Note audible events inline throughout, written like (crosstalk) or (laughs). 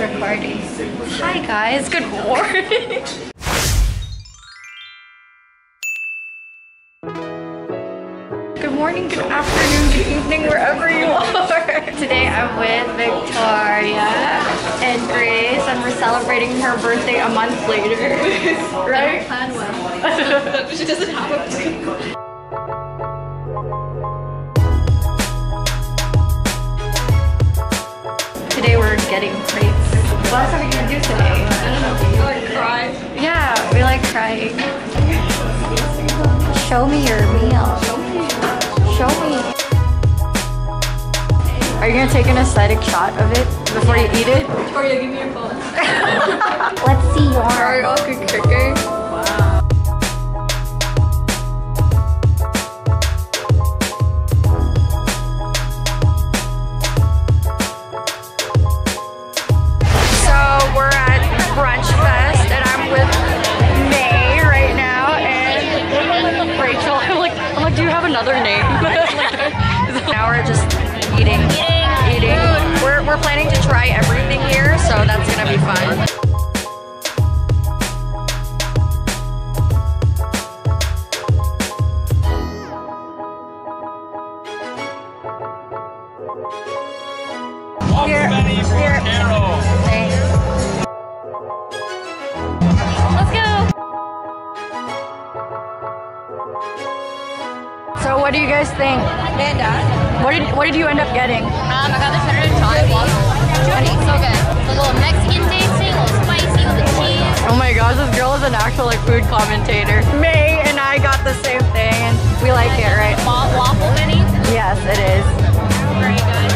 it's recording. Hi guys, good morning. Good morning, good afternoon, good evening, wherever you are. Today I'm with Victoria and Grace and we're celebrating her birthday a month later. (laughs) right? plan well. she doesn't have a Today we're getting. What else are we gonna do today? I don't know. You like cry. Yeah, we like crying. Show me your meal. Show me. Are you gonna take an aesthetic shot of it before you eat it? Victoria, give me your phone. (laughs) Let's see your. I'll cook cookie. Wow. Another name? (laughs) now we're just eating, eating. We're, we're planning to try everything here, so that's gonna be fun. Here, here. Let's go. So what do you guys think? Amanda. What did what did you end up getting? Um, I got the cheddar chocolate waffle. It's so good. It's a little Mexican tasting, a little spicy with the cheese. Oh my gosh, this girl is an actual like food commentator. May and I got the same thing and we like it, right? Waffle mini. Yes, it is. Very good.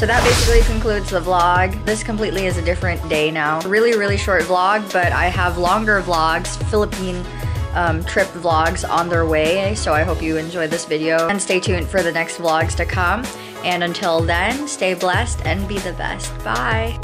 So that basically concludes the vlog. This completely is a different day now. Really, really short vlog, but I have longer vlogs, Philippine um, trip vlogs on their way. So I hope you enjoyed this video and stay tuned for the next vlogs to come. And until then, stay blessed and be the best. Bye.